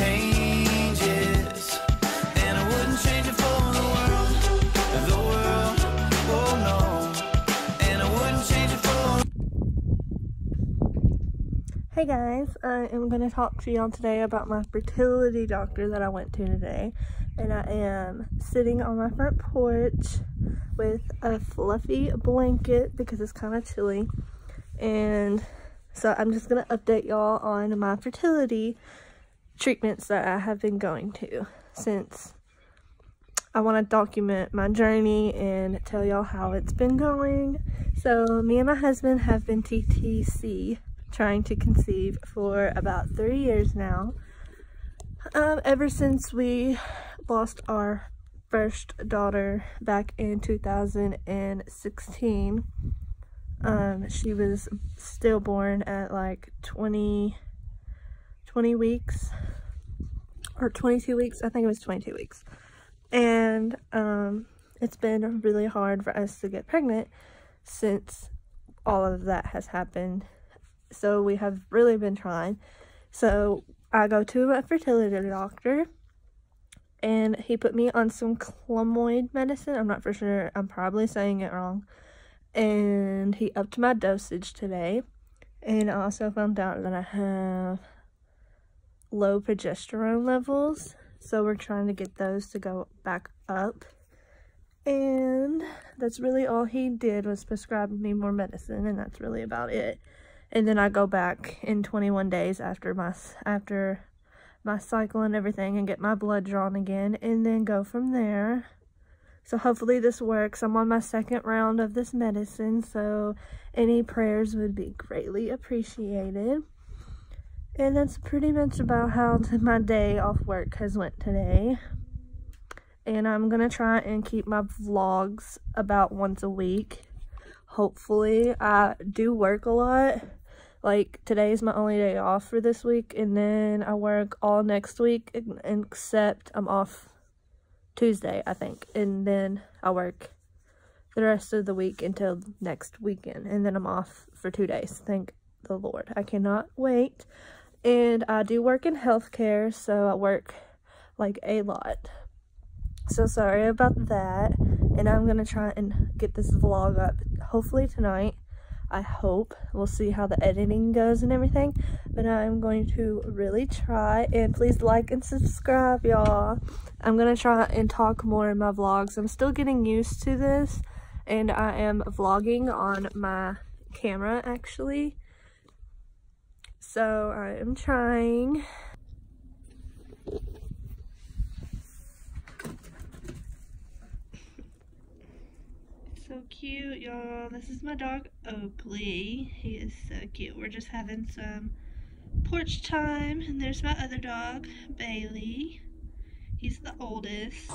And I wouldn't change it for the world, oh. And I wouldn't change it for Hey guys, I am going to talk to y'all today about my fertility doctor that I went to today. And I am sitting on my front porch with a fluffy blanket because it's kind of chilly. And so I'm just going to update y'all on my fertility treatments that I have been going to since I want to document my journey and tell y'all how it's been going. So me and my husband have been TTC trying to conceive for about three years now. Um, ever since we lost our first daughter back in 2016. Um, she was stillborn at like 20, 20 weeks or 22 weeks. I think it was 22 weeks. And um, it's been really hard for us to get pregnant since all of that has happened so we have really been trying. So I go to a fertility doctor and he put me on some clomoid medicine. I'm not for sure. I'm probably saying it wrong. And he upped my dosage today. And I also found out that I have low progesterone levels. So we're trying to get those to go back up. And that's really all he did was prescribe me more medicine and that's really about it and then I go back in 21 days after my after my cycle and everything and get my blood drawn again and then go from there. So hopefully this works. I'm on my second round of this medicine, so any prayers would be greatly appreciated. And that's pretty much about how my day off work has went today. And I'm going to try and keep my vlogs about once a week. Hopefully, I do work a lot like today is my only day off for this week and then I work all next week except I'm off Tuesday I think and then I work the rest of the week until next weekend and then I'm off for two days thank the Lord I cannot wait and I do work in healthcare so I work like a lot so sorry about that and I'm gonna try and get this vlog up hopefully tonight I hope. We'll see how the editing goes and everything. But I'm going to really try. And please like and subscribe, y'all. I'm going to try and talk more in my vlogs. I'm still getting used to this. And I am vlogging on my camera, actually. So I am trying. so cute, y'all. This is my dog, Oakley. He is so cute. We're just having some porch time. And there's my other dog, Bailey. He's the oldest.